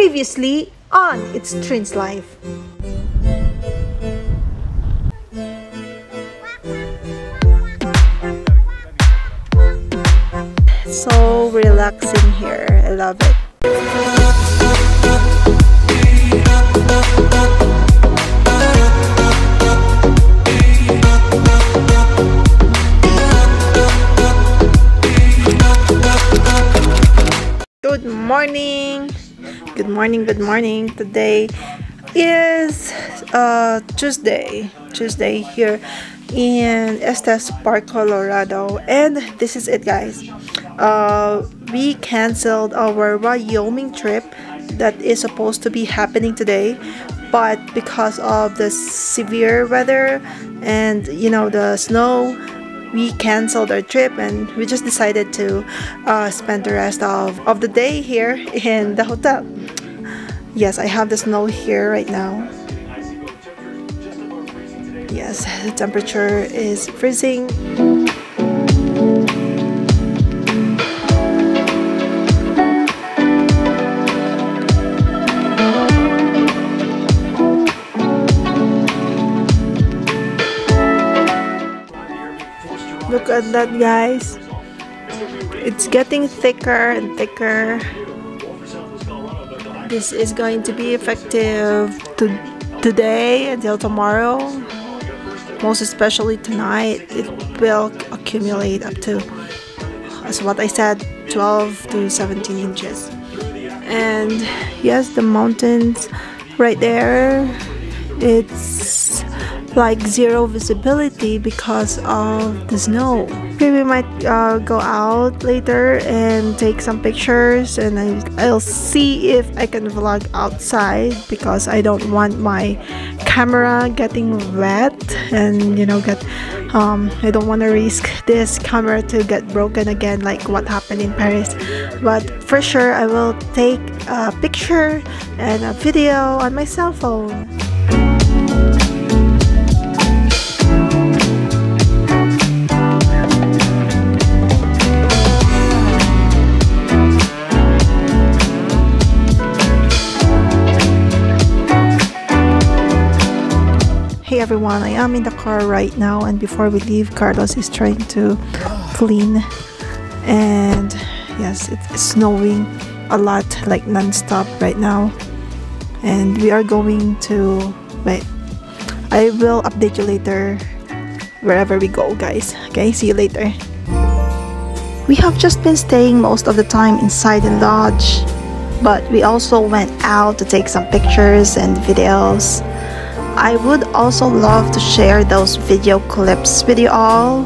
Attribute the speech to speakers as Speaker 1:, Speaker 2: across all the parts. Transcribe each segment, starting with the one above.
Speaker 1: Previously on It's Trin's Life. So relaxing here. I love it. Morning. Good morning. Today is uh, Tuesday. Tuesday here in Estes Park, Colorado. And this is it, guys. Uh, we canceled our Wyoming trip that is supposed to be happening today. But because of the severe weather and you know the snow, we canceled our trip and we just decided to uh, spend the rest of, of the day here in the hotel. Yes, I have the snow here right now. Yes, the temperature is freezing. Look at that, guys. It's getting thicker and thicker. This is going to be effective to today until tomorrow. Most especially tonight, it will accumulate up to, as what I said, 12 to 17 inches. And yes, the mountains right there, it's like zero visibility because of the snow. Maybe we might uh, go out later and take some pictures and I, I'll see if I can vlog outside because I don't want my camera getting wet and you know get um, I don't want to risk this camera to get broken again like what happened in Paris but for sure I will take a picture and a video on my cell phone. Everyone, I am in the car right now, and before we leave, Carlos is trying to clean. And yes, it's snowing a lot, like non-stop right now. And we are going to wait. I will update you later wherever we go, guys. Okay, see you later. We have just been staying most of the time inside the lodge, but we also went out to take some pictures and videos. I would also love to share those video clips with you all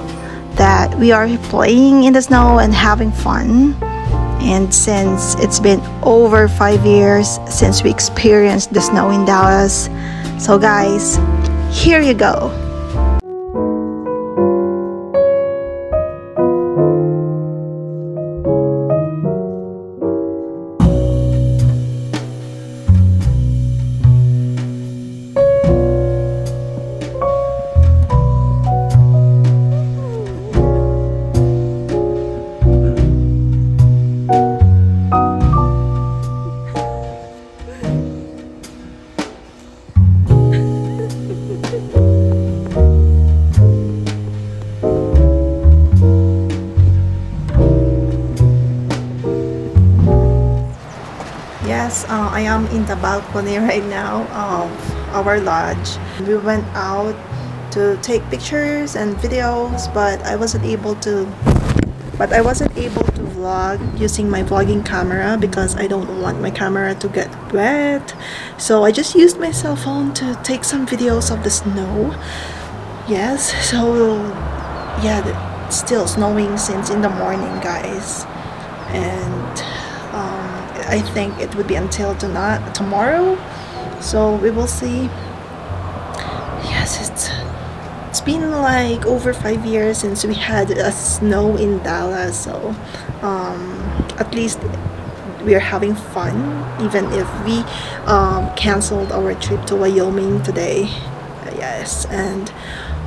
Speaker 1: that we are playing in the snow and having fun. And since it's been over five years since we experienced the snow in Dallas, so guys, here you go. Uh, I am in the balcony right now of our lodge. We went out to take pictures and videos, but I wasn't able to. But I wasn't able to vlog using my vlogging camera because I don't want my camera to get wet. So I just used my cell phone to take some videos of the snow. Yes, so yeah, it's still snowing since in the morning, guys, and I think it would be until tonight, tomorrow. So we will see. Yes, it's it's been like over five years since we had a snow in Dallas. So um, at least we are having fun, even if we um, canceled our trip to Wyoming today. Yes, and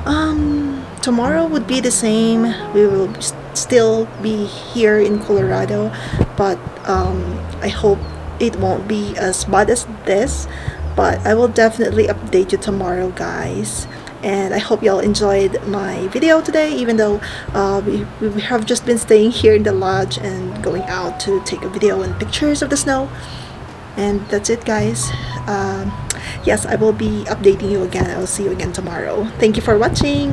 Speaker 1: um, tomorrow would be the same. We will still be here in Colorado, but um, I hope it won't be as bad as this but I will definitely update you tomorrow guys. And I hope y'all enjoyed my video today even though uh, we, we have just been staying here in the lodge and going out to take a video and pictures of the snow. And that's it guys. Um, yes I will be updating you again. I will see you again tomorrow. Thank you for watching